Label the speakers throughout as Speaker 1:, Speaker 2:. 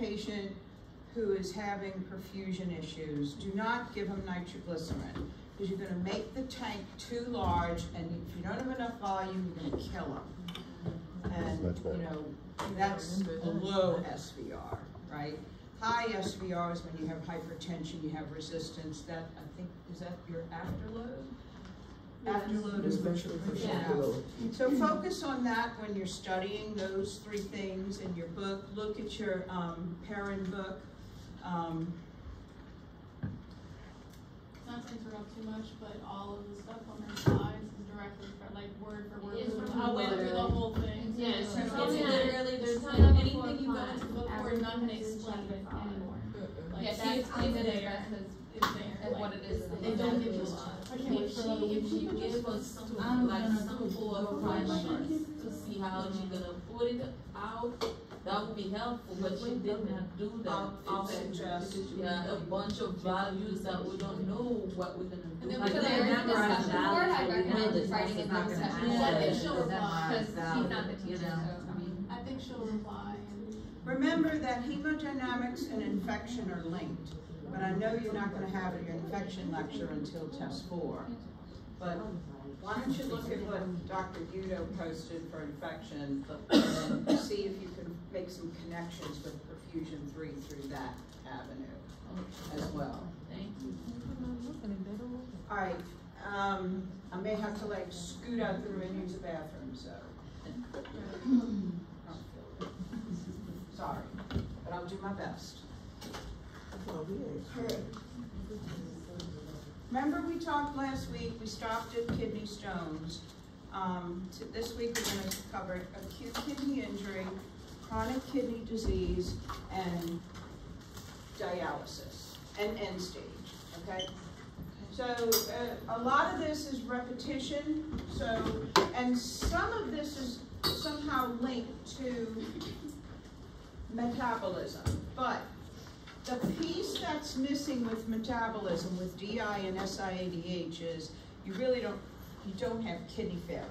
Speaker 1: patient who is having perfusion issues, do not give them nitroglycerin because you're going to make the tank too large, and if you don't have enough volume, you're going to kill them. And
Speaker 2: That's
Speaker 1: you know that's a low SVR, right? High SVR is when you have hypertension, you have resistance. That I think is that your afterload. Afterload is what you're
Speaker 3: Yeah.
Speaker 1: out. So focus on that when you're studying those three things in your book. Look at your um, parent book. Um,
Speaker 4: Not to interrupt too much, but all of the stuff on her slides is directly, for- like, word for word.
Speaker 3: It is
Speaker 4: from
Speaker 3: from
Speaker 4: I went through the
Speaker 3: literally.
Speaker 4: whole thing.
Speaker 3: Yeah,
Speaker 4: Yeah,
Speaker 3: it's
Speaker 4: so
Speaker 3: from
Speaker 4: it's
Speaker 3: literally.
Speaker 4: literally, there's
Speaker 3: It's
Speaker 4: like,
Speaker 3: not
Speaker 4: anything you go into the book for,
Speaker 3: Everything
Speaker 4: not gonna explain
Speaker 3: checked
Speaker 4: it
Speaker 3: with
Speaker 4: anymore. Like,
Speaker 3: Yeah,
Speaker 4: she
Speaker 3: that's
Speaker 4: explains it
Speaker 3: honest,
Speaker 4: there,
Speaker 3: that's-
Speaker 4: cause it's like,
Speaker 3: what it is in
Speaker 4: don't give you a
Speaker 3: is-
Speaker 4: lot.
Speaker 5: I can't wait
Speaker 3: If she, if she
Speaker 5: week.
Speaker 3: give us to,
Speaker 5: I'm
Speaker 3: like
Speaker 5: gonna
Speaker 3: sample of
Speaker 5: go
Speaker 3: to see how she gonna put it out, that would be helpful, but she didn't do that.
Speaker 1: I'll, I'll
Speaker 3: It's like,
Speaker 1: suggest.
Speaker 3: Yeah, a bunch of values that we don't know what we're gonna do.
Speaker 4: And then
Speaker 6: Like
Speaker 4: we could
Speaker 6: memorize
Speaker 4: memorize
Speaker 6: discussion
Speaker 4: that.
Speaker 6: board, I
Speaker 4: So
Speaker 6: recommend writing
Speaker 4: this
Speaker 6: in
Speaker 4: is not
Speaker 6: the
Speaker 4: gonna
Speaker 6: discussion
Speaker 4: happen.
Speaker 6: board,
Speaker 4: I think she'll
Speaker 6: she'll
Speaker 4: reply.
Speaker 6: because she's not the teacher, I
Speaker 4: think she'll reply.
Speaker 1: Remember that hemodynamics and infection are linked, but I know you're not gonna have your infection lecture until test four. But why don't you look at what Dr. Udo posted for infection and see if you can make some connections with perfusion three through that avenue as well.
Speaker 3: Thank you.
Speaker 1: All right, um, I may have to like scoot out the room and use the bathroom, so. Sorry, but I'll do my best. Remember we talked last week, we stopped at kidney stones. Um, this week we're gonna cover acute kidney injury, chronic kidney disease, and dialysis, and end stage, okay? So, uh, a lot of this is repetition, so, and some of this is somehow linked to metabolism, but the piece that's missing with metabolism, with DI and SIADH is you really don't, you don't have kidney failure.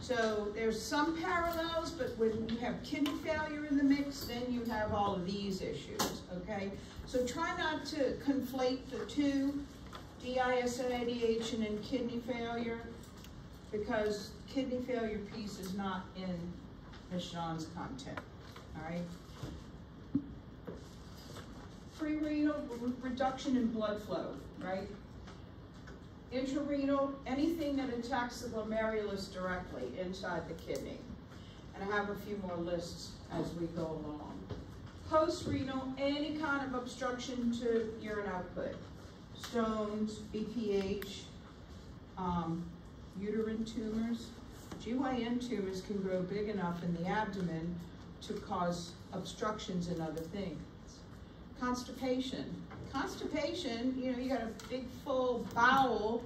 Speaker 1: So there's some parallels, but when you have kidney failure in the mix, then you have all of these issues, okay? So try not to conflate the two, DI, SIADH, and then kidney failure, because kidney failure piece is not in Ms. Content, all right? Pre-renal re- reduction in blood flow, right? Intrarenal, anything that attacks the glomerulus directly inside the kidney. And I have a few more lists as we go along. Post-renal, any kind of obstruction to urine output. Stones, BPH, um, uterine tumors. GYN tumors can grow big enough in the abdomen to cause obstructions in other things. Constipation. Constipation, you know, you got a big full bowel.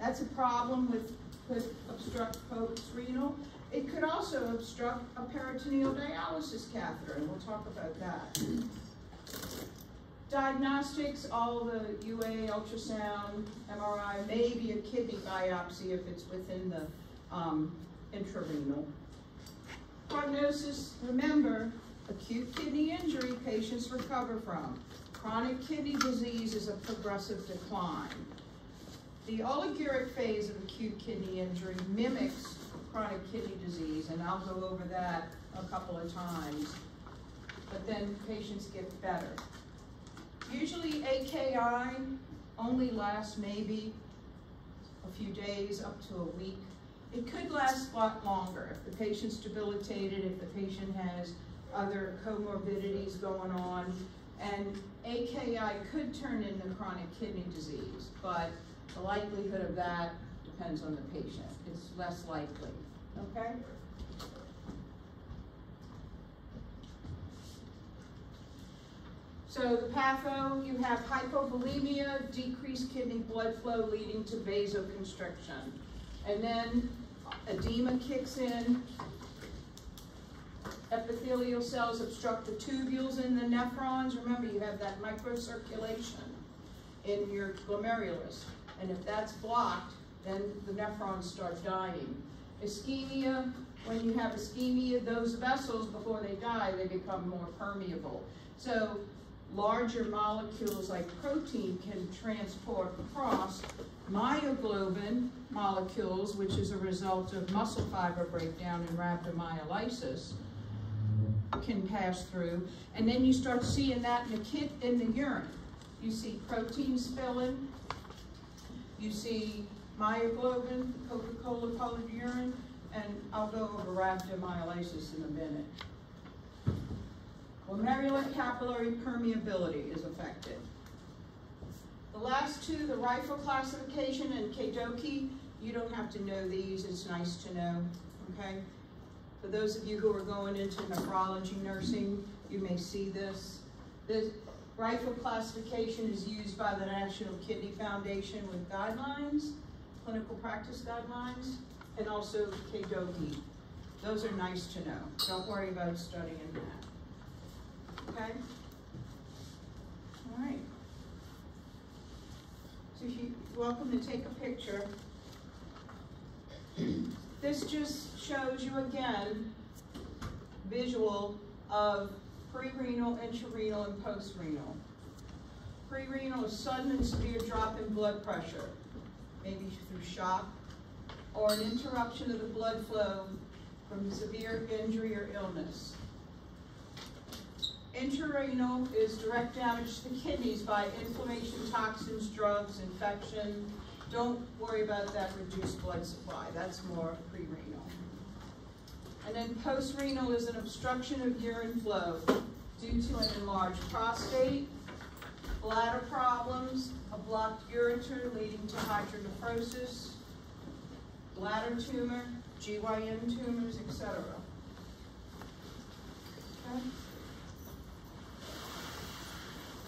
Speaker 1: That's a problem with, could obstruct post-renal. It could also obstruct a peritoneal dialysis catheter, and we'll talk about that. Diagnostics, all the UA, ultrasound, MRI, maybe a kidney biopsy if it's within the um, intrarenal. Prognosis, remember, acute kidney injury patients recover from. Chronic kidney disease is a progressive decline. The oliguric phase of acute kidney injury mimics chronic kidney disease, and I'll go over that a couple of times. But then patients get better. Usually AKI only lasts maybe a few days, up to a week. It could last a lot longer if the patient's debilitated, if the patient has other comorbidities going on. And AKI could turn into chronic kidney disease, but the likelihood of that depends on the patient. It's less likely, okay? So the patho, you have hypovolemia, decreased kidney blood flow leading to vasoconstriction. And then edema kicks in. Epithelial cells obstruct the tubules in the nephrons. Remember, you have that microcirculation in your glomerulus. And if that's blocked, then the nephrons start dying. Ischemia, when you have ischemia, those vessels, before they die, they become more permeable. So larger molecules like protein can transport across myoglobin molecules, which is a result of muscle fiber breakdown and rhabdomyolysis, can pass through. And then you start seeing that in the kid, in the urine. You see proteins filling, you see myoglobin, Coca-Cola colored urine, and I'll go over rhabdomyolysis in a minute. Glomerular capillary permeability is affected. The last two, the rifle classification and KDIGO, you don't have to know these, it's nice to know, okay? For those of you who are going into nephrology nursing, you may see this. This rifle classification is used by the National Kidney Foundation with guidelines, clinical practice guidelines, and also KDIGO. Those are nice to know. Don't worry about studying that. Okay? All right. So you're welcome to take a picture. This just shows you again, visual of pre-renal, intrarenal, and post-renal. Pre-renal is sudden and severe drop in blood pressure, maybe through shock, or an interruption of the blood flow from severe injury or illness. Intrarenal is direct damage to the kidneys by inflammation, toxins, drugs, infection. Don't worry about that reduced blood supply. That's more pre-renal. And then post-renal is an obstruction of urine flow due to an enlarged prostate, bladder problems, a blocked ureter leading to hydronephrosis, bladder tumor, GYN tumors, etc. Okay?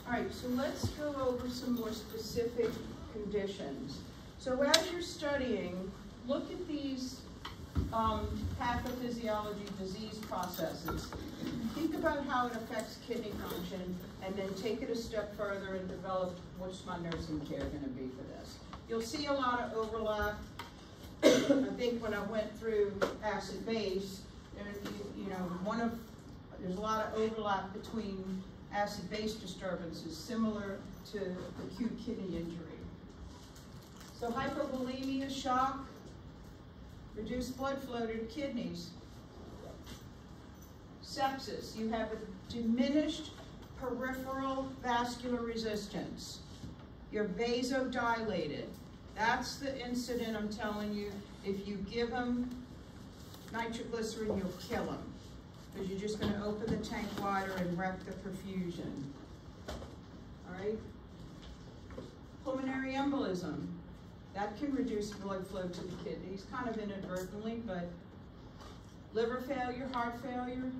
Speaker 1: All right, so let's go over some more specific conditions. So as you're studying, look at these um, pathophysiology disease processes. Think about how it affects kidney function and then take it a step further and develop what's my nursing care gonna be for this. You'll see a lot of overlap. I think when I went through acid base, you know, one of, there's a lot of overlap between acid base disturbances similar to acute kidney injury. So hypovolemia, shock, reduced blood flow to kidneys. Sepsis, you have a diminished peripheral vascular resistance. You're vasodilated. That's the incident I'm telling you. If you give them nitroglycerin, you'll kill them. Because you're just gonna open the tank wider and wreck the perfusion. All right? Pulmonary embolism. That can reduce blood flow to the kidneys, kind of inadvertently, but liver failure, heart failure,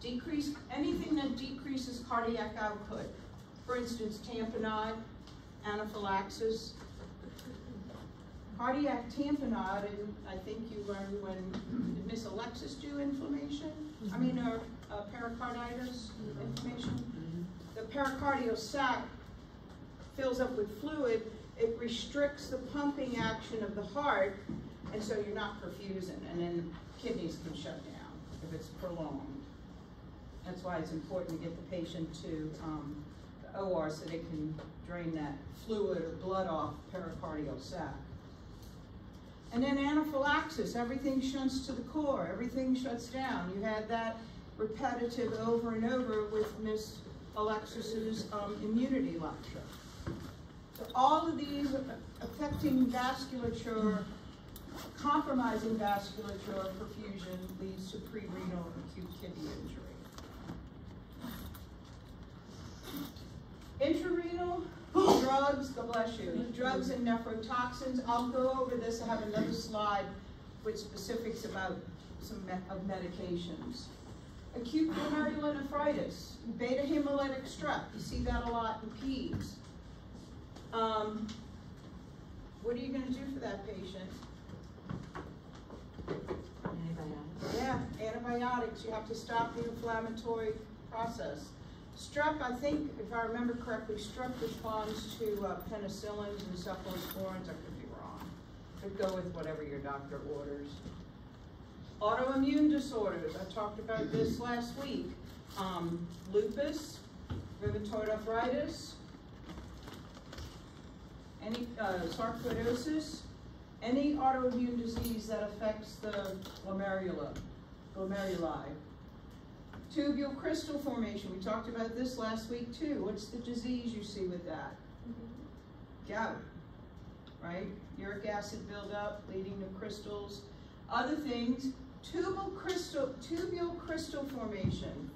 Speaker 1: decrease, anything that decreases cardiac output. For instance, tamponade, anaphylaxis. Cardiac tamponade, and I think you learned when, did Miss Alexis do inflammation? I mean, or uh, pericarditis inflammation? The pericardial sac fills up with fluid, it restricts the pumping action of the heart, and so you're not perfusing, and then kidneys can shut down if it's prolonged. That's why it's important to get the patient to um, the OR so they can drain that fluid or blood off pericardial sac. And then anaphylaxis, everything shunts to the core, everything shuts down. You had that repetitive over and over with Miss Alexis's um, immunity lecture. All of these affecting vasculature, compromising vasculature perfusion leads to pre-renal acute kidney injury. Intrarenal drugs, God bless you, drugs and nephrotoxins. I'll go over this. I have another slide with specifics about some me of medications. Acute glomerulonephritis, beta hemolytic strep. You see that a lot in peds. Um, what are you gonna do for that patient?
Speaker 3: Antibiotics.
Speaker 1: Yeah, antibiotics, you have to stop the inflammatory process. Strep, I think, if I remember correctly, strep responds to uh, penicillins and cephalosporins, I could be wrong. But go with whatever your doctor orders. Autoimmune disorders, I talked about this last week. Um, lupus, rheumatoid arthritis, any, uh, sarcoidosis, any autoimmune disease that affects the glomerula, glomeruli. Tubule crystal formation, we talked about this last week too. What's the disease you see with that? Gout, right? Uric acid buildup leading to crystals. Other things, tubule crystal, tubule crystal formation.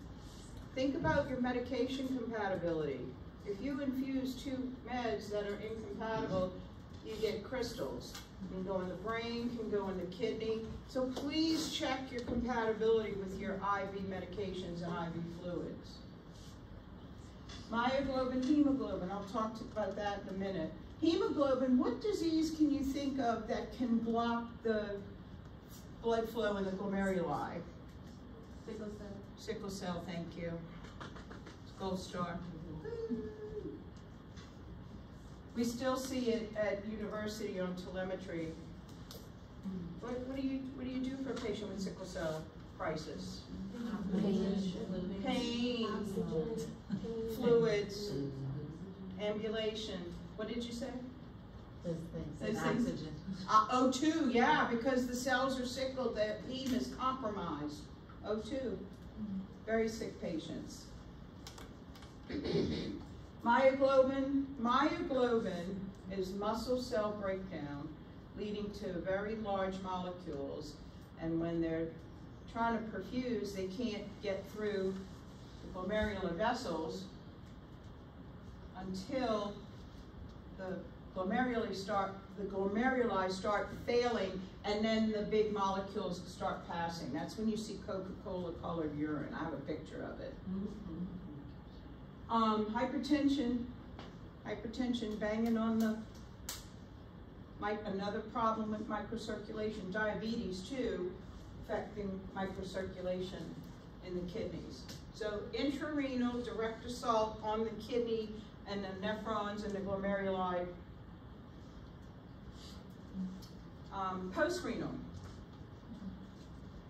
Speaker 1: Think about your medication compatibility. If you infuse two meds that are incompatible, you get crystals. Can go in the brain, can go in the kidney. So please check your compatibility with your IV medications and IV fluids. Myoglobin, hemoglobin, I'll talk to- about that in a minute. Hemoglobin, what disease can you think of that can block the blood flow in the glomeruli?
Speaker 3: Sickle cell.
Speaker 1: Sickle cell, thank you. Gold star. Mm-hmm. We still see it at university on telemetry. What, what do you, what do you do for a patient with sickle cell crisis? Pain, fluids, ambulation. What did you say?
Speaker 2: Those things,
Speaker 1: Those
Speaker 2: oxygen.
Speaker 1: Uh, O2, yeah, because the cells are sickled, the heme is compromised. O2, very sick patients. Myoglobin, myoglobin is muscle cell breakdown leading to very large molecules. And when they're trying to perfuse, they can't get through the glomerular vessels until the glomeruli start, the glomeruli start failing, and then the big molecules start passing. That's when you see Coca-Cola colored urine. I have a picture of it. Mm-hmm. Um, hypertension, hypertension banging on the, another problem with microcirculation. Diabetes too, affecting microcirculation in the kidneys. So intrarenal direct assault on the kidney and the nephrons and the glomeruli. Um, postrenal,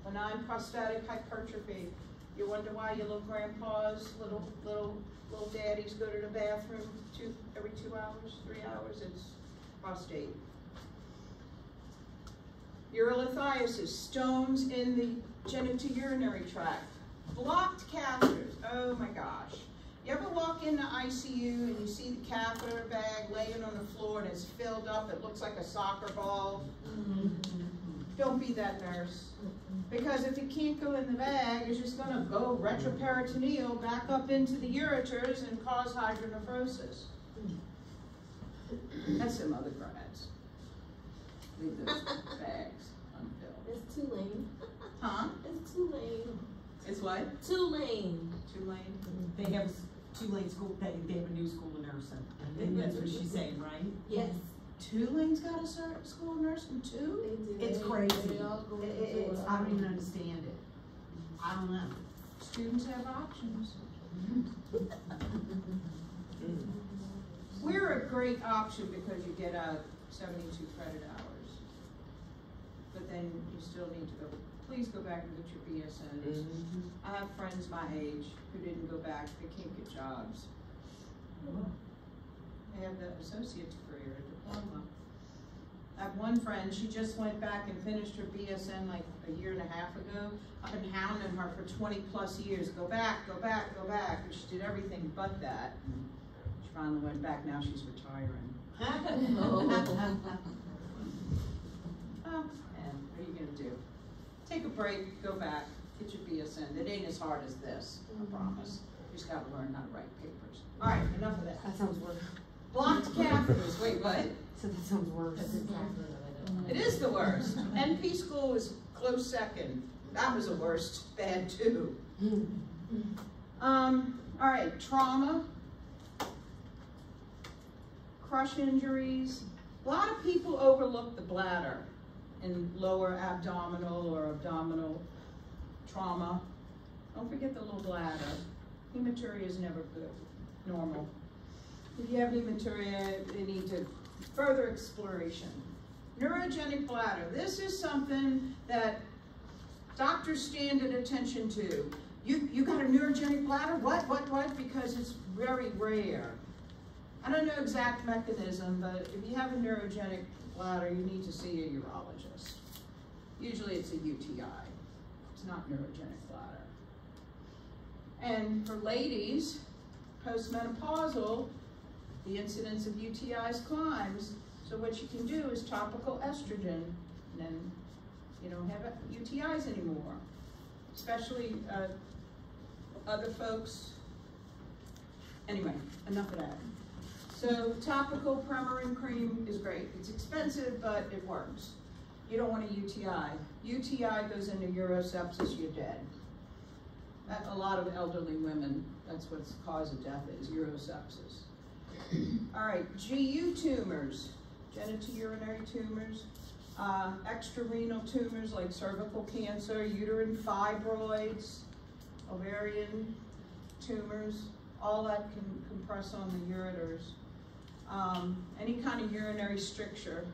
Speaker 1: benign prostatic hypertrophy. You wonder why your little grandpas, little, little, little daddies go to the bathroom two, every two hours, three hours, it's prostate. Urolithiasis, stones in the genitourinary tract. Blocked catheters, oh my gosh. You ever walk into ICU and you see the catheter bag laying on the floor and it's filled up, it looks like a soccer ball? Mm-hmm. Don't be that nurse. Mm-hmm. Because if it can't go in the bag, it's just gonna go retroperitoneal back up into the ureters and cause hydronephrosis. Hmm. That's some other grads. Leave those bags unfilled.
Speaker 2: It's too Tulane.
Speaker 1: Huh?
Speaker 2: It's too Tulane.
Speaker 1: It's what?
Speaker 2: Tulane.
Speaker 1: Tulane? Mm-hmm.
Speaker 5: They have s- Tulane school, they, they have a new school in nursing, and that's what she's saying, right?
Speaker 2: Yes,
Speaker 1: Tulane's got a cer- school of nursing too?
Speaker 5: It's crazy.
Speaker 2: they all go
Speaker 5: It- it- it's,
Speaker 2: a-
Speaker 5: I don't even understand it. I don't know.
Speaker 1: Students have options. We're a great option because you get out seventy-two credit hours. But then you still need to go, please go back and get your BSNs. Mm-hmm. I have friends my age who didn't go back, they can't get jobs. They have the associate's degree or diploma. I have one friend, she just went back and finished her BSN like a year and a half ago. I've been hounding her for twenty plus years, go back, go back, go back, and she did everything but that. She finally went back, now she's retiring. Oh, and what are you gonna do? Take a break, go back, get your BSN. It ain't as hard as this, I mm-hmm. promise. You just gotta learn how to write papers. All right, enough of that.
Speaker 5: That sounds worse.
Speaker 1: Blocked catheters, wait, what?
Speaker 5: So that sounds worse.
Speaker 3: That's exactly what I
Speaker 1: It is the worst. NP school is close second. That was the worst, bad too. Um, all right, trauma, crush injuries. A lot of people overlook the bladder in lower abdominal or abdominal trauma. Don't forget the little bladder. Hematuria is never good, normal. If you have hematuria, you need to further exploration. Neurogenic bladder. This is something that Doctors stand at attention to. You, you got a neurogenic bladder? What, what, what? Because it's very rare. I don't know exact mechanism, but if you have a neurogenic bladder, you need to see a urologist. Usually it's a UTI. It's not neurogenic bladder. And for ladies, postmenopausal, the incidence of UTIs climbs. So what you can do is topical estrogen, and then you don't have UTIs anymore. Especially uh, other folks. Anyway, enough of that. So topical Premarin cream is great. It's expensive, but it works. You don't want a UTI. UTI goes into urosepsis, you're dead. That, a lot of elderly women, that's what's the cause of death is, urosepsis. All right, GU tumors, genitourinary tumors, uh, extrarenal tumors like cervical cancer, uterine fibroids, ovarian tumors, all that can compress on the ureters. Um, any kind of urinary stricture.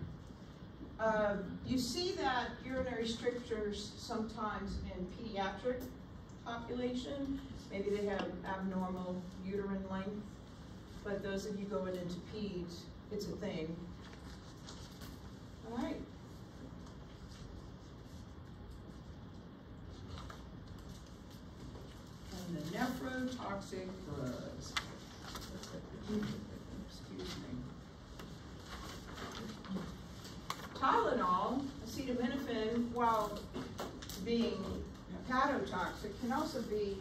Speaker 1: Uh, you see that urinary strictures sometimes in pediatric population. Maybe they have abnormal uterine length, but those of you going into peds, it's a thing. All right. And the nephrotoxic drugs. Excuse me. Tylenol, acetaminophen, while being hepatotoxic, can also be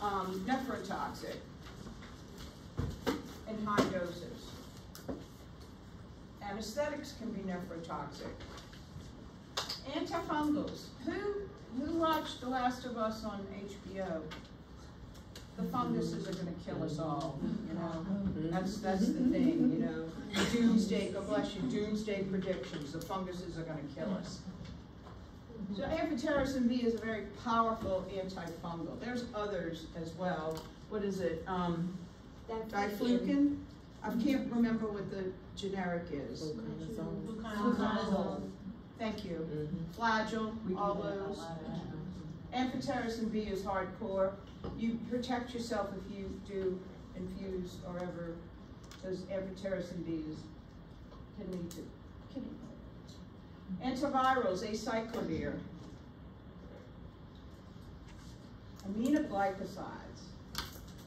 Speaker 1: um, nephrotoxic in high doses. Anesthetics can be nephrotoxic. Antifungals. Who who watched The Last of Us on HBO? The funguses are going to kill us all. You know, that's that's the thing. You know, doomsday. God bless you. Doomsday predictions. The funguses are going to kill us. So amphotericin B is a very powerful antifungal. There's others as well. What is it? Um, diflucan. I can't remember what the generic is.
Speaker 2: Fluconazole.
Speaker 1: Thank you.
Speaker 3: Mm-hmm.
Speaker 1: Flagyl,
Speaker 5: We
Speaker 1: all those.
Speaker 5: lot,
Speaker 1: Amphotericin B is hardcore. You protect yourself if you do infuse or ever, because amphotericin B is, can lead to kidney problems. Antivirals, acyclovir. Aminoglycosides.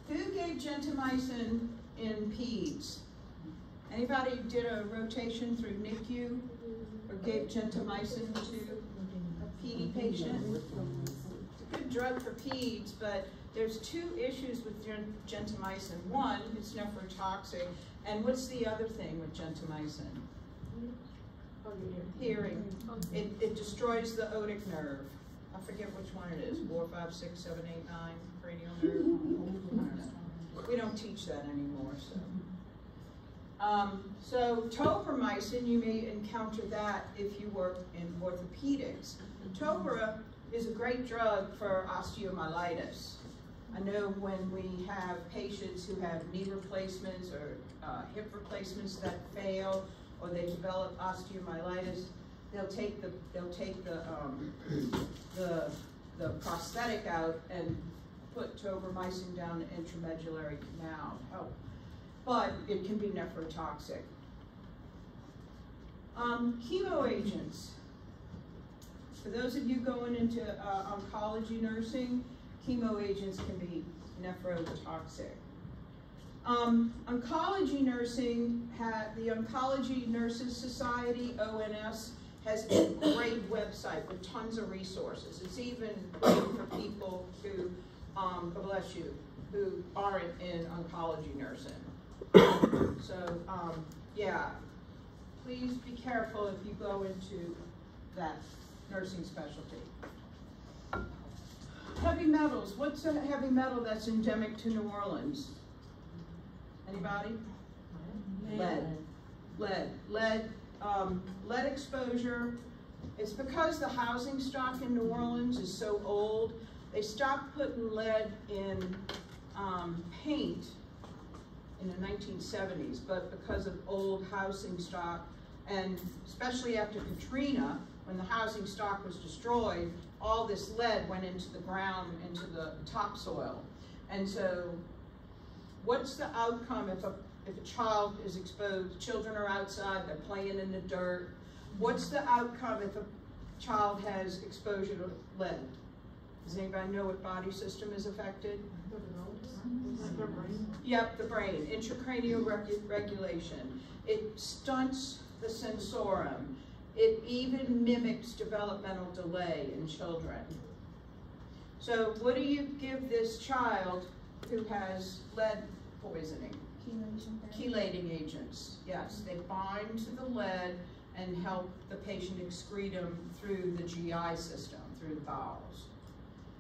Speaker 1: Who gave gentamicin in peds? Anybody did a rotation through NICU or gave gentamicin to a PD patient? It's a good drug for peds, but there's two issues with gentamicin. One, it's nephrotoxic, and what's the other thing with gentamicin? Hearing. It, it destroys the otic nerve. I forget which one it is, four, five, six, seven, eight, nine, cranial nerve. We don't teach that anymore, so. Um, so tobramycin, you may encounter that if you work in orthopedics. Tobra is a great drug for osteomyelitis. I know when we have patients who have knee replacements or uh, hip replacements that fail, or they develop osteomyelitis, they'll take the they'll take the um, the the prosthetic out and put tobramycin down the intramedullary canal help, but it can be nephrotoxic. Um, chemo agents. For those of you going into uh, oncology nursing, chemo agents can be nephrotoxic. Um, oncology nursing, had, the Oncology Nurses Society, ONS, has a great website with tons of resources. It's even for people who, um, God bless you, who aren't in oncology nursing. So, um, yeah, please be careful if you go into that nursing specialty. Heavy metals, what's a heavy metal that's endemic to New Orleans? Anybody? Lead. Lead, lead, um, lead exposure. It's because the housing stock in New Orleans is so old, they stopped putting lead in, um, paint in the nineteen seventies, but because of old housing stock, and especially after Katrina, when the housing stock was destroyed, all this lead went into the ground, into the topsoil. And so, what's the outcome if a, if a child is exposed, children are outside, they're playing in the dirt, what's the outcome if a child has exposure to lead? Does anybody know what body system is affected? Yep, the brain, intracranial regu- regulation. It stunts the sensorium. It even mimics developmental delay in children. So what do you give this child who has lead poisoning? Chelating agents, yes. They bind to the lead and help the patient excrete them through the GI system, through the bowels.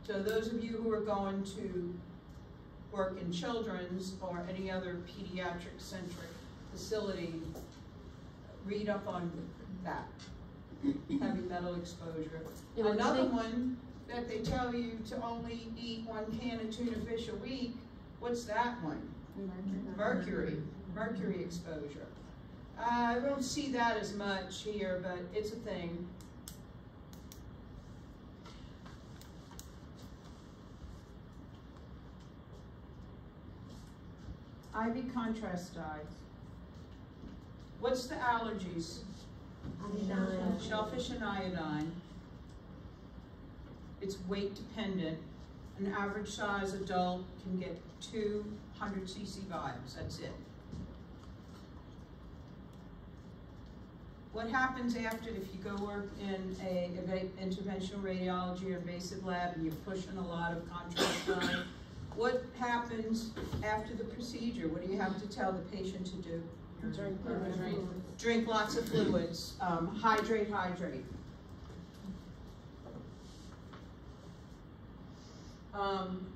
Speaker 1: So those of you who are going to work in children's or any other pediatric centric facility, read up on that, heavy metal exposure.
Speaker 3: Yeah,
Speaker 1: Another one that they tell you to only eat one can of tuna fish a week, what's that one? Mercury, mercury exposure. Uh, I don't see that as much here, but it's a thing. IV contrast dye. What's the allergies? Iodine. Shellfish and iodine. It's weight dependent. An average size adult can get two hundred cc vials, that's it. What happens after, if you go work in a eva- interventional radiology or invasive lab and you're pushing a lot of contrast dye? What happens after the procedure? What do you have to tell the patient to do? Drink lots of fluids, um, hydrate, hydrate. Um,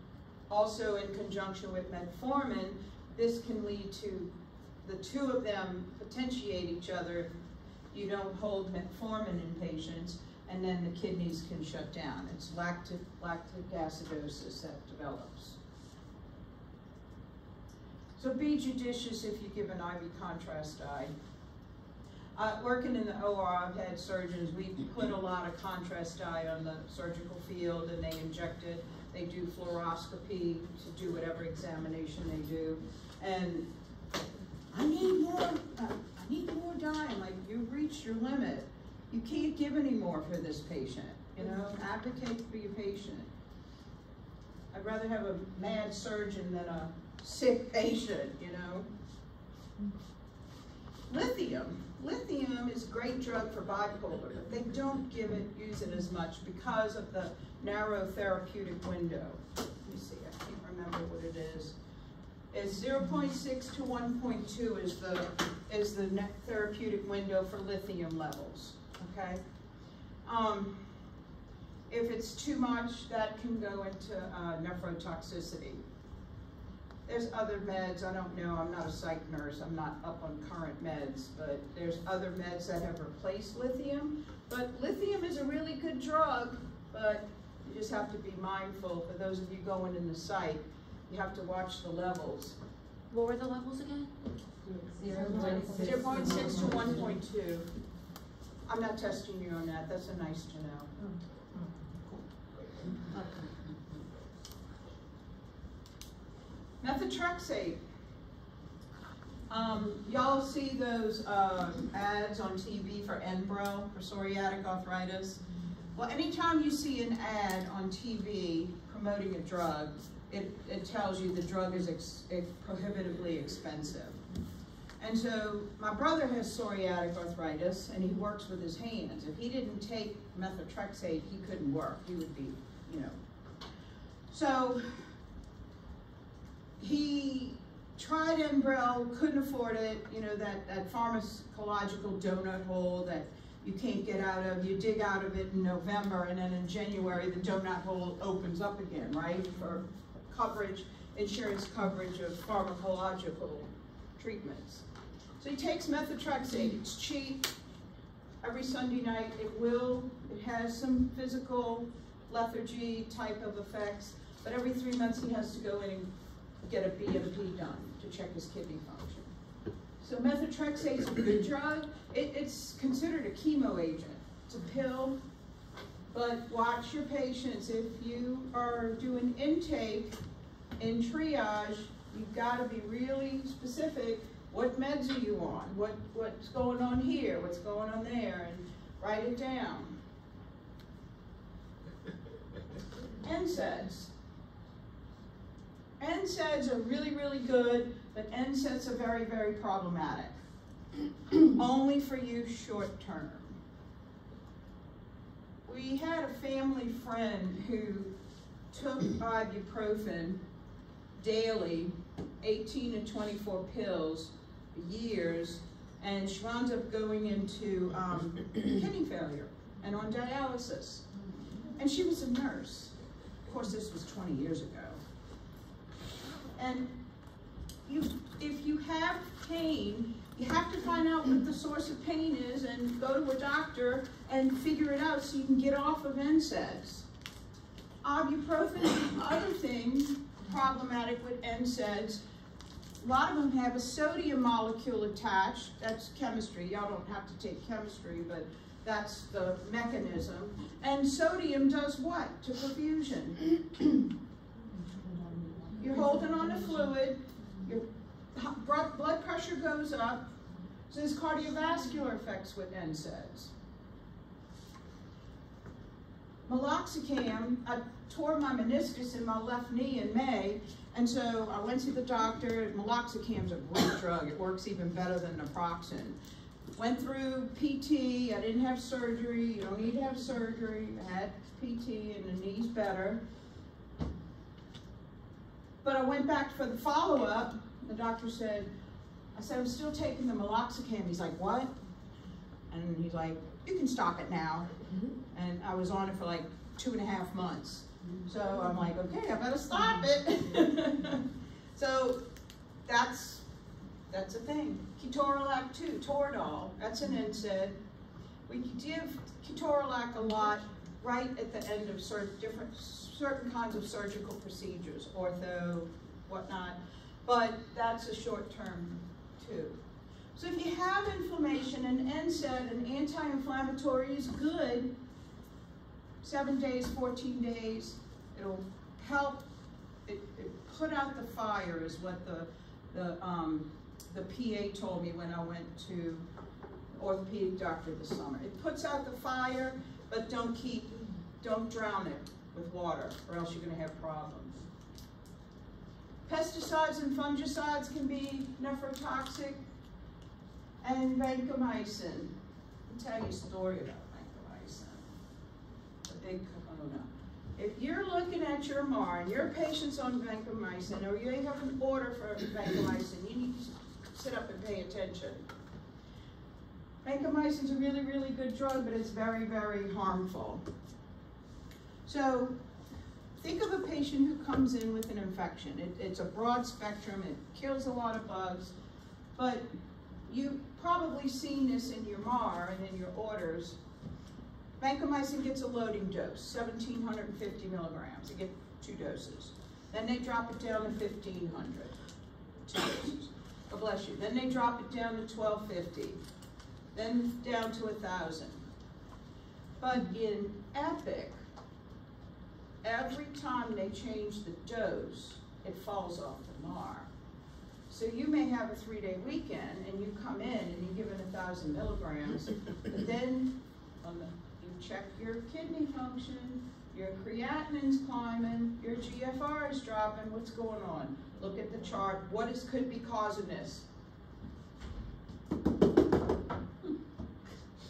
Speaker 1: also in conjunction with metformin, this can lead to the two of them potentiate each other. You don't hold metformin in patients, and then the kidneys can shut down. It's lactic, lactic acidosis that develops. So be judicious if you give an IV contrast dye. Uh, working in the OR, I've had surgeons, we put a lot of contrast dye on the surgical field and they inject it. They do fluoroscopy to do whatever examination they do. And I need more, uh, I need more dye. Like, you've reached your limit. You can't give any more for this patient, you know, advocate for your patient. I'd rather have a mad surgeon than a sick patient, you know? Lithium. Lithium is a great drug for bipolar, but they don't give it, use it as much because of the narrow therapeutic window. Let me see, I can't remember what it is. It's zero point six to one point two is the, is the therapeutic window for lithium levels, okay? Um, if it's too much, that can go into, uh, nephrotoxicity. There's other meds, I don't know, I'm not a psych nurse, I'm not up on current meds, but there's other meds that have replaced lithium. But lithium is a really good drug, but you just have to be mindful, for those of you going in the site, you have to watch the levels.
Speaker 3: What were the levels again?
Speaker 6: Zero point six.
Speaker 1: Zero point six to one point two. I'm not testing you on that, that's a nice to know. Methotrexate. Um, y'all see those, uh, ads on TV for Enbrel, for psoriatic arthritis? Well, anytime you see an ad on TV promoting a drug, it, it tells you the drug is ex- prohibitively expensive. And so, my brother has psoriatic arthritis, and he works with his hands. If he didn't take methotrexate, he couldn't work, he would be, you know. So, he tried Enbrel, couldn't afford it, you know, that, that pharmacological donut hole that you can't get out of, you dig out of it in November, and then in January, the donut hole opens up again, right, for coverage, insurance coverage of pharmacological treatments. So he takes methotrexate, it's cheap, every Sunday night, it will, it has some physical lethargy type of effects, but every three months he has to go in and get a BMP done to check his kidney function. So methotrexate is a good drug. It, it's considered a chemo agent. It's a pill, but watch your patients. If you are doing intake in triage, you've gotta be really specific. What meds are you on? What, what's going on here? What's going on there? And write it down. NSAIDs. NSAIDs are really, really good, but NSAIDs are very, very problematic. Only for use short term. We had a family friend who took ibuprofen daily, 18 to 24 pills, years, and she wound up going into um, kidney failure and on dialysis. And she was a nurse. Of course, this was 20 years ago. And you, if you have pain, you have to find out what the source of pain is and go to a doctor and figure it out so you can get off of NSAIDs. Ibuprofen and other things problematic with NSAIDs. A lot of them have a sodium molecule attached. That's chemistry. Y'all don't have to take chemistry, but that's the mechanism. And sodium does what to perfusion? You're holding on to fluid, your blood pressure goes up, so there's cardiovascular effects with NSAIDs. Meloxicam, I tore my meniscus in my left knee in May, and so I went to the doctor. Meloxicam's a great drug. It works even better than naproxen. Went through PT. I didn't have surgery. You don't need to have surgery. I had PT and the knee's better. But I went back for the follow-up. The doctor said, I said, I'm still taking the meloxicam. He's like, what? And he's like, you can stop it now. Mm-hmm. And I was on it for like two and a half months. Mm-hmm. So I'm like, okay, I better stop it. so that's that's a thing. Ketorolac too, Toradol, that's an NSAID. We give Ketorolac a lot right at the end of sort of different certain kinds of surgical procedures, ortho, whatnot. But that's a short term too. So if you have inflammation, an NSAID, an anti-inflammatory is good. Seven days, 14 days, it'll help, it, it put out the fire is what the, the, um, the PA told me when I went to orthopedic doctor this summer. It puts out the fire, but don't keep, don't drown it with water or else you're gonna have problems. Pesticides and fungicides can be nephrotoxic and vancomycin. I'll tell you a story about vancomycin. A big kahuna. If you're looking at your MAR and your patient's on vancomycin or you have an order for vancomycin, you need to sit up and pay attention. Vancomycin's a really, really good drug, but it's very, very harmful. So think of a patient who comes in with an infection. It, it's a broad spectrum, it kills a lot of bugs, but you've probably seen this in your MAR and in your orders. Vancomycin gets a loading dose, 1,750 milligrams. They get two doses. Then they drop it down to 1,500, two doses. God bless you. Then they drop it down to 1,250. Then down to 1,000. But in EPIC, every time they change the dose, it falls off the MAR. So you may have a three-day weekend and you come in and you give it a thousand milligrams, but then on the, you check your kidney function, your creatinine's climbing, your GFR is dropping, what's going on? Look at the chart, what is, could be causing this?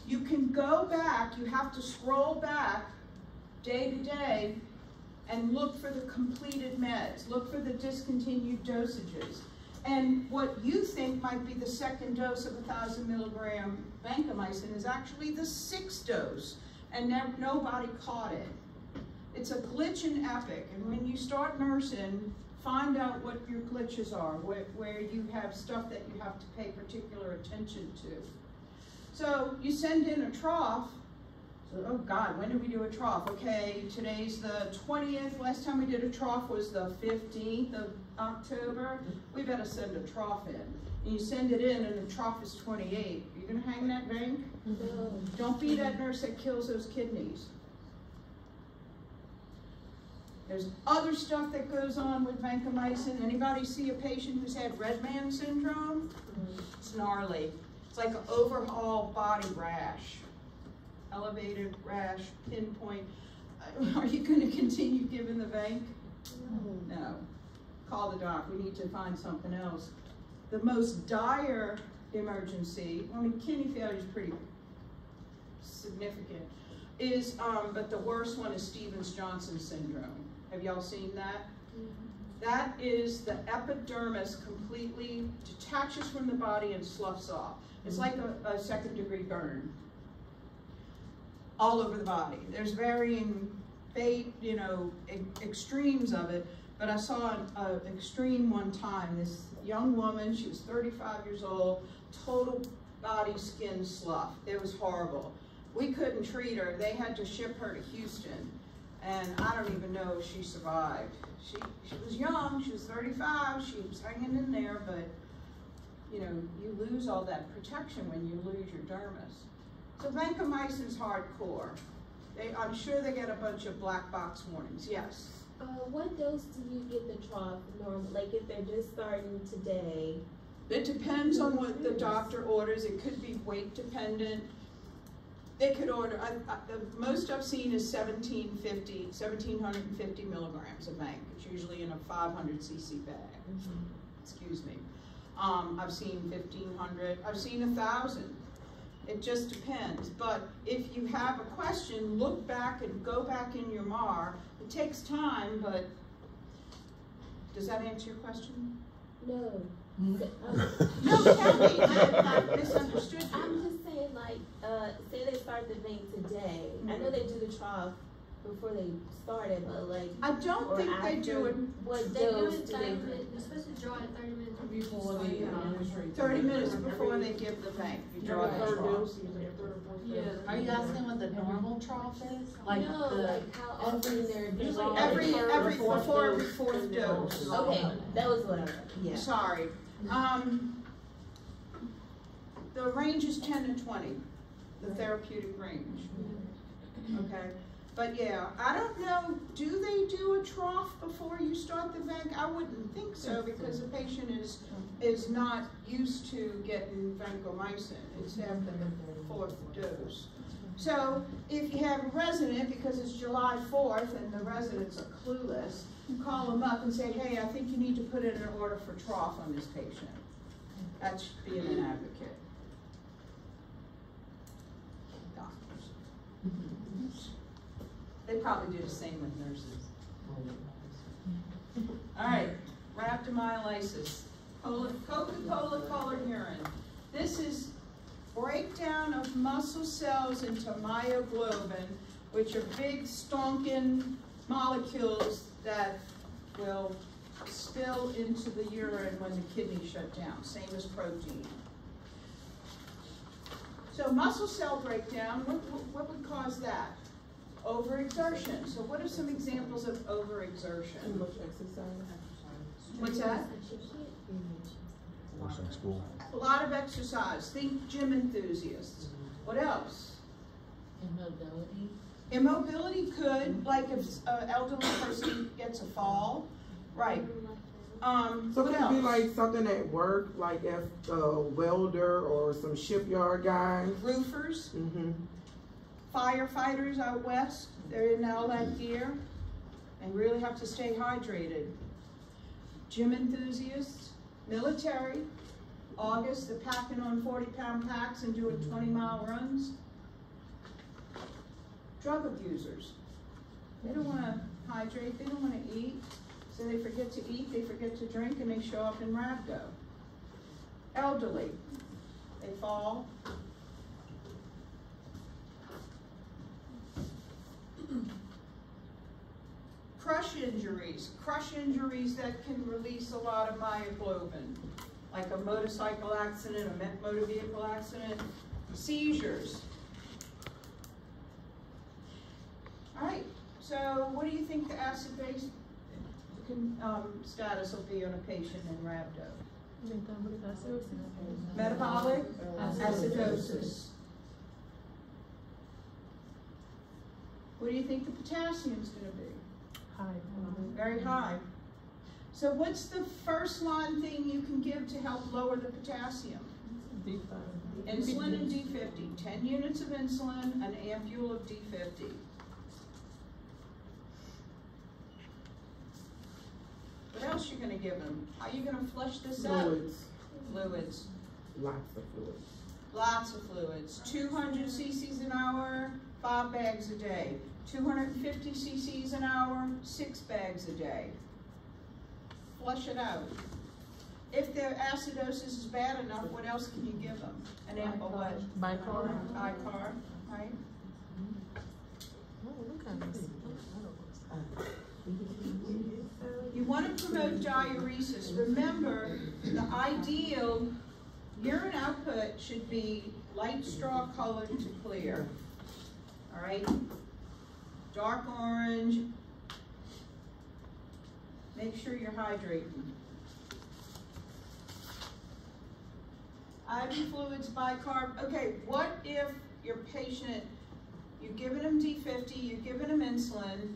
Speaker 1: You can go back, you have to scroll back day to day and look for the completed meds, look for the discontinued dosages. And what you think might be the second dose of a thousand milligram vancomycin is actually the sixth dose, and nobody caught it. It's a glitch in EPIC, and when you start nursing, find out what your glitches are, where, where you have stuff that you have to pay particular attention to. So you send in a trough, so, oh God, when did we do a trough? Okay, today's the 20th, last time we did a trough was the 15th of October, we better send a trough in. And you send it in and the trough is twenty-eight, you gonna hang that bank? Mm-hmm. Don't be that nurse that kills those kidneys. There's other stuff that goes on with vancomycin. Anybody see a patient who's had red man syndrome? Mm-hmm. It's gnarly. It's like an overall body rash. Elevated rash, pinpoint. Are you gonna continue giving the vanc? No. Call the doc, we need to find something else. The most dire emergency, I mean, kidney failure is pretty significant, is, um, but the worst one is Stevens-Johnson syndrome. Have y'all seen that? That is the epidermis completely detaches from the body and sloughs off. It's like a, a second degree burn. All over the body. There's varying fate, you know, extremes of it, but I saw an, extreme one time. This young woman, she was thirty-five years old, total body skin slough. It was horrible. We couldn't treat her. They had to ship her to Houston. And I don't even know if she survived. She, she was young, she was thirty-five, she was hanging in there, but, you know, you lose all that protection when you lose your dermis. So vancomycin's hardcore. They, I'm sure they get a bunch of black box warnings, yes.
Speaker 6: Uh, what dose do you get the trough norm, like if they're just starting today?
Speaker 1: It depends on what the doctor orders, it could be weight dependent. They could order, I, I, the most I've seen is 1750, 1750 milligrams of vanc. It's usually in a five hundred cc bag, excuse me. Um, I've seen fifteen hundred, I've seen a thousand. It just depends, but if you have a question, look back and go back in your MAR. It takes time, but, does that answer your question?
Speaker 6: No. So,
Speaker 1: No, tell me, I, I misunderstood you.
Speaker 6: I'm just saying like, uh, say they start the vein today. I know they do the trough before they start it, but like,
Speaker 1: I don't
Speaker 6: or
Speaker 1: think they do it
Speaker 6: what
Speaker 4: They do
Speaker 6: dose
Speaker 4: it
Speaker 6: do
Speaker 4: thirty
Speaker 6: they?
Speaker 4: minutes, you're supposed to draw it thirty minutes
Speaker 5: Before they administrate.
Speaker 1: thirty minutes before they give the vanc. You draw the trough.
Speaker 3: Yeah.
Speaker 2: Are you asking what the normal trough is? Like
Speaker 6: No,
Speaker 2: the,
Speaker 6: like how often they're
Speaker 2: Usually?
Speaker 1: Every, every,
Speaker 2: fourth
Speaker 1: before every
Speaker 2: dose.
Speaker 1: fourth dose.
Speaker 6: Okay, that was what I, yeah.
Speaker 1: Sorry. Um, the range is ten to twenty, the therapeutic range. Okay, but yeah, I don't know, do they do a trough before you start the vanc? I wouldn't think so, because the patient is, is not used to getting vancomycin, it's after the fourth dose. So, if you have a resident, because it's July fourth and the residents are clueless, you call them up and say, hey, I think you need to put in an order for trough on this patient. That's being an advocate. Doctors. Mm-hmm. They probably do the same with nurses. All right, rhabdomyolysis, Coca-Cola colored urine. This is breakdown of muscle cells into myoglobin, which are big stonking molecules that will spill into the urine when the kidneys shut down, same as protein. So muscle cell breakdown, what- what would cause that? Overexertion. So what are some examples of overexertion? Too much exercise. What's that?
Speaker 7: Works in school.
Speaker 1: A lot of exercise. Think gym enthusiasts. What else?
Speaker 3: Immobility.
Speaker 1: Immobility could, like if an elderly person gets a fall, right? Um,
Speaker 8: So
Speaker 1: what
Speaker 8: could it be like something at work, like if a welder or some shipyard guy?
Speaker 1: Roofers,
Speaker 8: Mm-hmm.
Speaker 1: Firefighters out west, they're in all that gear and really have to stay hydrated. Gym enthusiasts, military, August, they're packing on forty pound packs and doing twenty mile runs. Drug abusers, they don't wanna hydrate, they don't wanna eat, so they forget to eat, they forget to drink, and they show up in rhabdo. Elderly, they fall, crush injuries, crush injuries that can release a lot of myoglobin, like a motorcycle accident, a mo- motor vehicle accident, seizures. All right, so what do you think the acid base um, status will be on a patient in rhabdo? Metabolic acidosis. What do you think the potassium's gonna be? High. Very high. So what's the first line thing you can give to help lower the potassium? D5. Insulin and D fifty, ten units of insulin, an ampule of D fifty. What else you gonna give them? How are you gonna flush this out?
Speaker 8: Fluids,
Speaker 1: Fluids,
Speaker 8: lots of fluids.
Speaker 1: lots of fluids, two hundred cc's an hour, five bags a day. Two hundred and fifty cc's an hour, six bags a day. Flush it out. If their acidosis is bad enough, what else can you give them? An ample what?
Speaker 2: Bicarb.
Speaker 1: Icar, right? You wanna promote diuresis. Remember, the ideal urine output should be light straw colored to clear. All right? Dark orange. Make sure you're hydrating. IV fluids, bicarb. Okay, what if your patient, you're giving them D fifty, you're giving them insulin,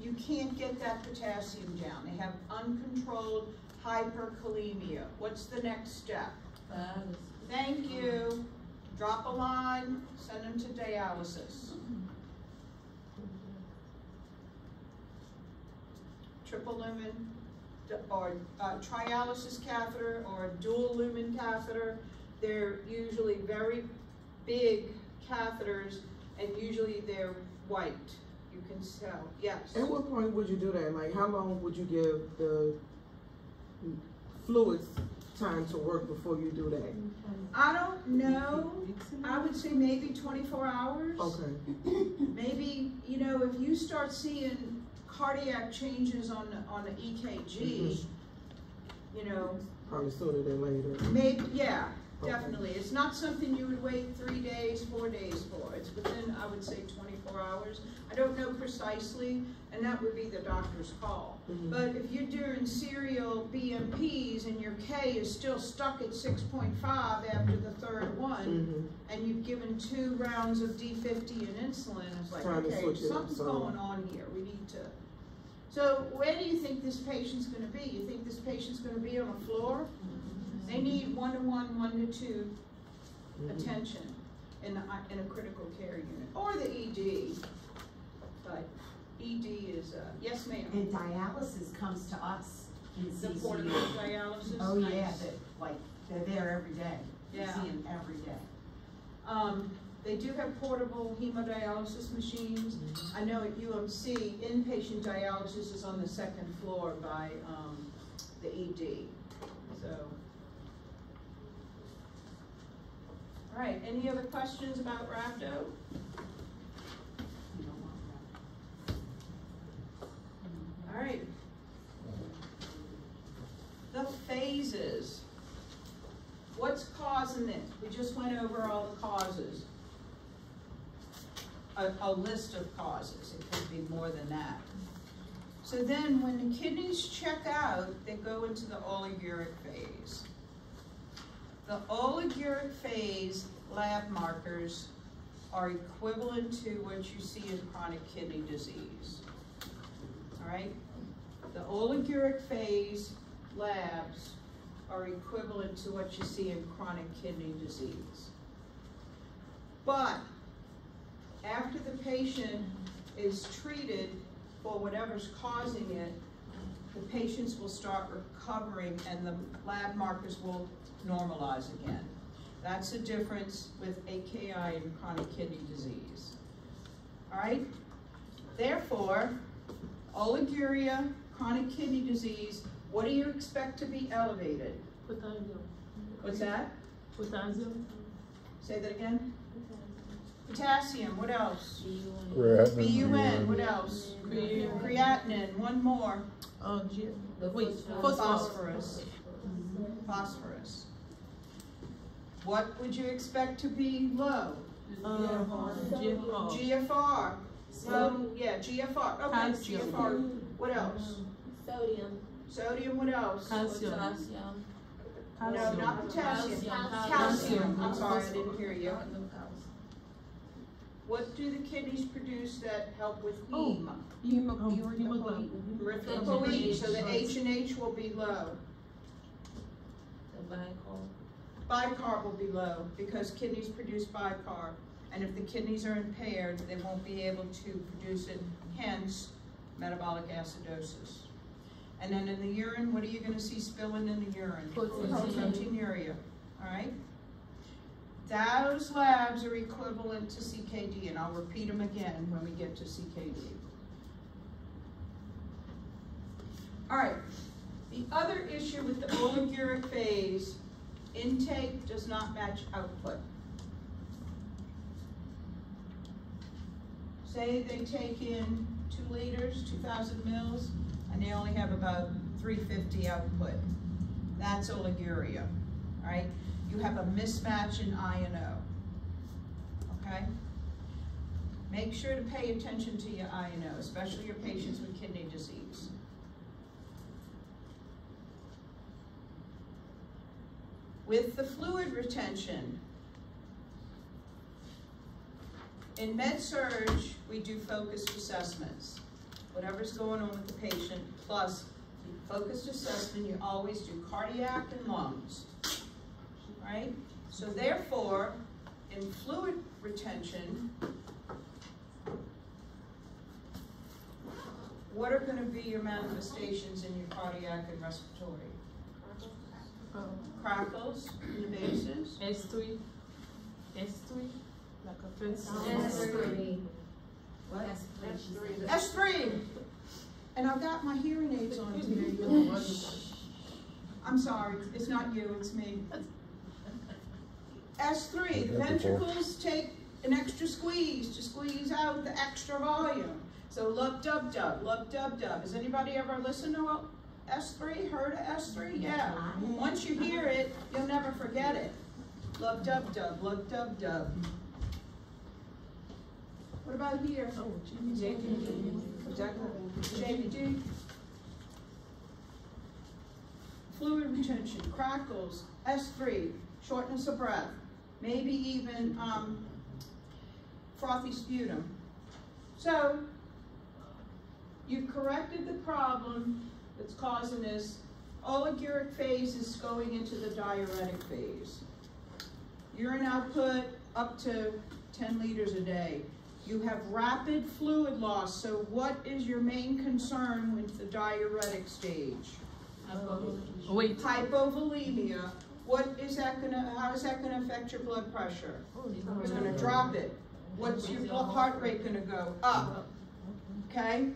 Speaker 1: you can't get that potassium down. They have uncontrolled hyperkalemia. What's the next step? Thank you. Drop a line, send them to dialysis. Mm-hmm. Triple lumen, or uh, trialysis catheter, or a dual lumen catheter. They're usually very big catheters, and usually they're white. You can tell, yes.
Speaker 8: At what point would you do that? Like, how long would you give the fluids time to work before you do that?
Speaker 1: I don't know. I would say maybe twenty-four hours.
Speaker 8: Okay,
Speaker 1: Maybe, you know, if you start seeing cardiac changes on, the on the EKG, you know,
Speaker 8: probably sooner than later.
Speaker 1: maybe, yeah,
Speaker 8: Okay.
Speaker 1: definitely. It's not something you would wait three days, four days for. It's within, I would say, twenty-four hours. I don't know precisely, and that would be the doctor's call.
Speaker 8: Mhm.
Speaker 1: But if you're doing serial BMPs and your K is still stuck at six point five after the third one,
Speaker 8: Mhm.
Speaker 1: and you've given two rounds of D fifty and insulin, it's like, okay,
Speaker 8: switch it up
Speaker 1: something's
Speaker 8: some.
Speaker 1: going on here, we need to. So where do you think this patient's gonna be? You think this patient's gonna be on the floor? They need one-to-one, one-to-two
Speaker 8: Mhm.
Speaker 1: attention in a, in a critical care unit, or the ED. But ED is, uh, yes ma'am,
Speaker 5: And dialysis comes to us in
Speaker 1: the portable
Speaker 5: CCU.
Speaker 1: dialysis.
Speaker 5: Oh, yeah,
Speaker 1: nice.
Speaker 5: that, like, they're there every day. You see them every day.
Speaker 1: Um, they do have portable hemodialysis machines. I know at UMC, inpatient dialysis is on the second floor by, um, the ED, so. All right, any other questions about rhabdo?
Speaker 5: You don't want that.
Speaker 1: All right. The phases. What's causing this? We just went over all the causes. A, a list of causes, it could be more than that. So then, when the kidneys check out, they go into the oliguric phase. The oliguric phase lab markers are equivalent to what you see in chronic kidney disease. All right? The oliguric phase labs are equivalent to what you see in chronic kidney disease. But after the patient is treated for whatever's causing it, the patients will start recovering and the lab markers will normalize again. That's the difference with AKI and chronic kidney disease. All right? Therefore, oliguria, chronic kidney disease, what do you expect to be elevated?
Speaker 2: Potassium.
Speaker 1: What's that?
Speaker 2: Potassium.
Speaker 1: Say that again? Potassium, what else?
Speaker 7: Creatinine.
Speaker 1: BUN, what else?
Speaker 2: Creatinine.
Speaker 1: Creatinine, one more.
Speaker 2: Oh, G.
Speaker 3: The
Speaker 2: Wait,
Speaker 3: phosphorus.
Speaker 1: Phosphorus. Phosphorus. What would you expect to be low?
Speaker 2: Uh, GFR.
Speaker 1: GFR. Well, yeah, GFR, okay,
Speaker 2: Calcium.
Speaker 1: GFR. What else?
Speaker 6: Sodium.
Speaker 1: Sodium, what else?
Speaker 2: Calcium.
Speaker 3: Potassium.
Speaker 1: No, not potassium.
Speaker 3: Calcium.
Speaker 1: Calcium, I'm sorry, I didn't hear you.
Speaker 3: Calcium.
Speaker 1: What do the kidneys produce that help with
Speaker 2: Oh.
Speaker 1: heme?
Speaker 2: Um, hemoglobin.
Speaker 1: Erythropoietin, so the H and H will be low.
Speaker 3: The glycol.
Speaker 1: Bicarb will be low because kidneys produce bicarb. And if the kidneys are impaired, they won't be able to produce it, hence metabolic acidosis. And then in the urine, what are you gonna see spilling in the urine?
Speaker 2: Protein.
Speaker 1: Proteinuria, all right? Those labs are equivalent to CKD, and I'll repeat them again when we get to CKD. All right, the other issue with the oliguric phase, intake does not match output. Say they take in two liters, two thousand mils, and they only have about three fifty output. That's oliguria, all right? You have a mismatch in I and O, okay? Make sure to pay attention to your I and O, especially your patients with kidney disease. With the fluid retention, in med-surg, we do focused assessments. Whatever's going on with the patient, plus focused assessment, you always do cardiac and lungs, right? So therefore, in fluid retention, what are gonna be your manifestations in your cardiac and respiratory?
Speaker 2: Um,
Speaker 1: Crackles in the bases?
Speaker 2: S three. S three. Like a first.
Speaker 5: What?
Speaker 1: S three. And I've got my hearing aids on today. I'm sorry, it's not you, it's me. S three, the ventricles take an extra squeeze to squeeze out the extra volume. So lub dub dub, lub dub dub. Has anybody ever listened to S three, heard of S three? Yeah. Once you hear it, you'll never forget it. Lub dub dub, lub dub dub. What about here?
Speaker 2: Oh, gee.
Speaker 1: JVD. Fluid retention, crackles, S3, shortness of breath, maybe even um, frothy sputum. So, you've corrected the problem that's causing this. Oliguric phase is going into the diuretic phase. Urine output up to 10 liters a day. You have rapid fluid loss, so what is your main concern with the diuretic stage?
Speaker 2: Wait.
Speaker 1: Hypovolemia, what is that gonna, how is that gonna affect your blood pressure? It's gonna drop it. What's your blood heart rate gonna go? Up, okay?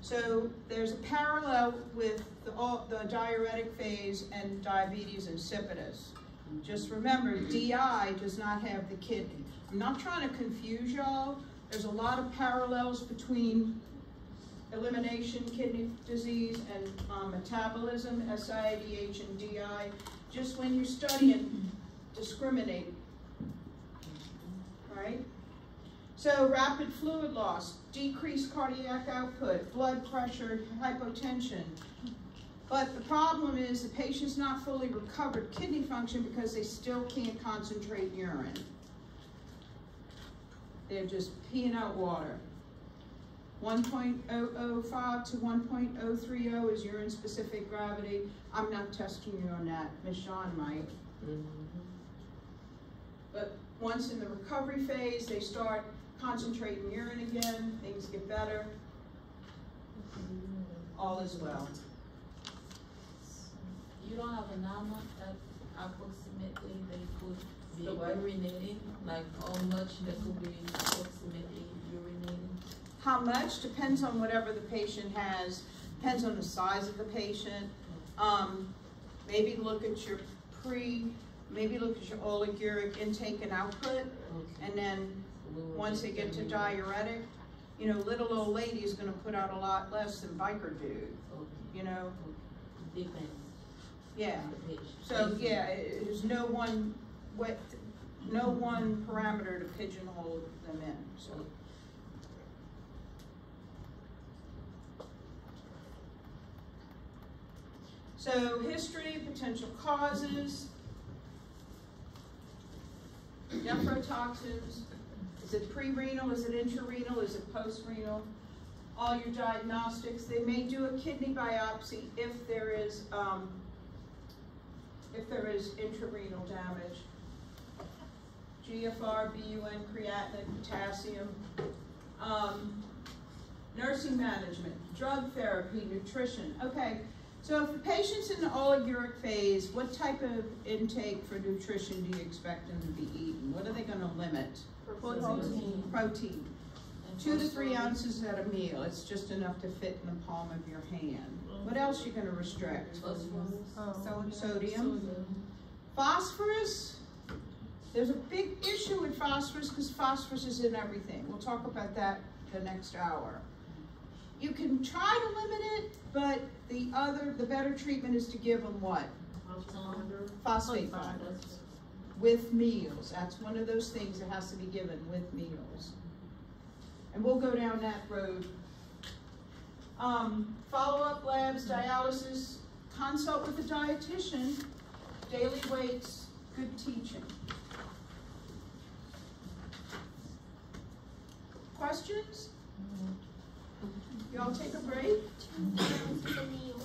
Speaker 1: So there's a parallel with the, all- the diuretic phase and diabetes insipidus. Just remember, DI does not have the kidney. I'm not trying to confuse y'all. There's a lot of parallels between elimination kidney disease and um, metabolism, SIADH and DI. Just when you're studying, discriminate. Right? So rapid fluid loss, decreased cardiac output, blood pressure, hypotension. But the problem is the patient's not fully recovered kidney function because they still can't concentrate urine. They're just peeing out water. 1.005 to 1.030 is urine-specific gravity. I'm not testing you on that. Ms. Shawn might. Mm-hmm. But once in the recovery phase, they start concentrating urine again, things get better. All is well.
Speaker 3: You don't have a number that approximately they could be
Speaker 8: The what?
Speaker 3: urinating, like how much they could be approximately urinating?
Speaker 1: How much depends on whatever the patient has, depends on the size of the patient. Um, maybe look at your pre, maybe look at your oliguric intake and output, and then once they get to diuretic, you know, little old lady is gonna put out a lot less than biker dude, you know?
Speaker 3: depends
Speaker 1: Yeah,
Speaker 3: on the patient.
Speaker 1: so, yeah, there's no one, what, no one parameter to pigeonhole them in, so. So history, potential causes, nephrotoxins, is it pre-renal, is it intrarenal, is it post-renal? All your diagnostics, they may do a kidney biopsy if there is, um, if there is intrarenal damage. GFR, BUN, creatinine, potassium, um, nursing management, drug therapy, nutrition. Okay, so if the patient's in the oliguric phase, what type of intake for nutrition do you expect them to be eating? What are they gonna limit?
Speaker 6: Protein.
Speaker 1: Protein. Two to three ounces at a meal, it's just enough to fit in the palm of your hand. What else are you gonna restrict?
Speaker 3: Phosphorus.
Speaker 1: Oh, sodium. Phosphorus, there's a big issue with phosphorus because phosphorus is in everything. We'll talk about that the next hour. You can try to limit it, but the other, the better treatment is to give them what? Phosphate
Speaker 3: That's-
Speaker 1: with meals. That's one of those things that has to be given with meals. And we'll go down that road. Um, follow-up labs, dialysis, consult with a dietitian, daily weights, good teaching. Questions? Y'all take a break?
Speaker 6: ちょっと見よう。